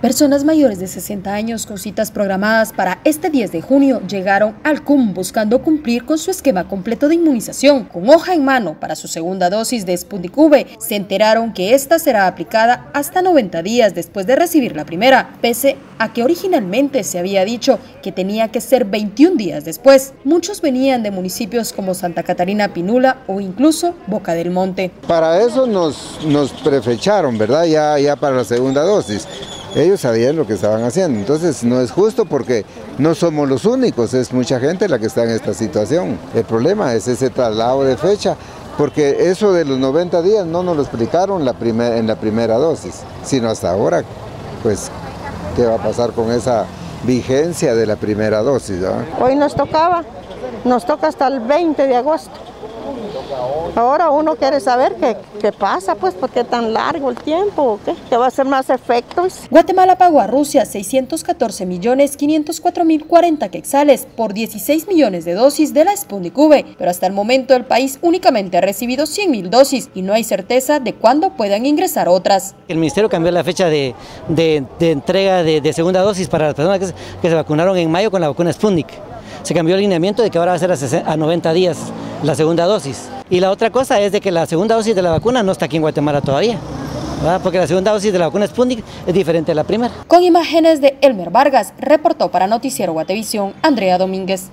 Personas mayores de 60 años con citas programadas para este 10 de junio llegaron al CUM buscando cumplir con su esquema completo de inmunización. Con hoja en mano para su segunda dosis de Sputnik V, se enteraron que esta será aplicada hasta 90 días después de recibir la primera, pese a que originalmente se había dicho que tenía que ser 21 días después. Muchos venían de municipios como Santa Catarina Pinula o incluso Boca del Monte. Para eso nos, nos prefecharon, ¿verdad? Ya, ya para la segunda dosis ellos sabían lo que estaban haciendo. Entonces no es justo porque no somos los únicos, es mucha gente la que está en esta situación. El problema es ese traslado de fecha, porque eso de los 90 días no nos lo explicaron en la primera dosis, sino hasta ahora, pues, ¿qué va a pasar con esa vigencia de la primera dosis? Hoy nos tocaba, nos toca hasta el 20 de agosto. Ahora uno quiere saber qué, qué pasa, pues, por qué tan largo el tiempo, qué, qué va a ser más efectos. Guatemala pagó a Rusia 614 millones 504 mil 40 quexales por 16 millones de dosis de la Sputnik V, pero hasta el momento el país únicamente ha recibido 100 mil dosis y no hay certeza de cuándo puedan ingresar otras. El ministerio cambió la fecha de, de, de entrega de, de, segunda dosis para las personas que, que se vacunaron en mayo con la vacuna Sputnik. Se cambió el lineamiento de que ahora va a ser a, 60, a 90 días la segunda dosis. Y la otra cosa es de que la segunda dosis de la vacuna no está aquí en Guatemala todavía. Porque la segunda dosis de la vacuna Sputnik es diferente a la primera. Con imágenes de Elmer Vargas, reportó para Noticiero Guatevisión Andrea Domínguez.